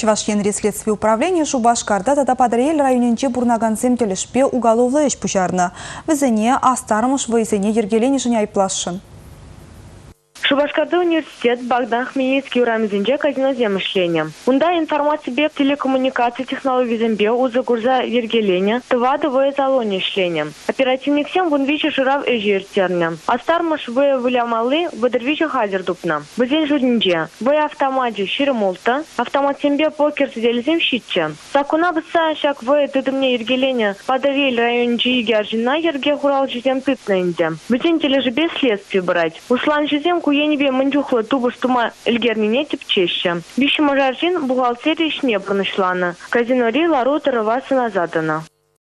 Чувашьен следствие управления Шубашкарда Татападрель районенче бурнагансем телешпе уголовлы еш пушарны. Візіне ергеленішін айплашын. Шубашкарда университет Богдан Хмельницкий урамызынче казино земышление. Унда информация бе телекоммуникации технологий зембе узы гурза вергеления, тывады вое залоне ишление. Оперативник всем вон виче шурав эжиртерне. Астармыш вое вылямалы выдервиче хазер дупна. Бізен журнинче. Вое автомате ширемолта, автомат сембе покер сиделзем щитче. Сакуна быса шак вое тыдымне ергеление подавель районче игержина ерге хурал житем тытна инде. Бізен тележебе следствие брать. Услан житем куенебе мынчухлы тубыш тума илгернине типчеще. Биші мажаржин бухгалтерия ішне бұрнышланы. Казинори лару тырывасы назадына.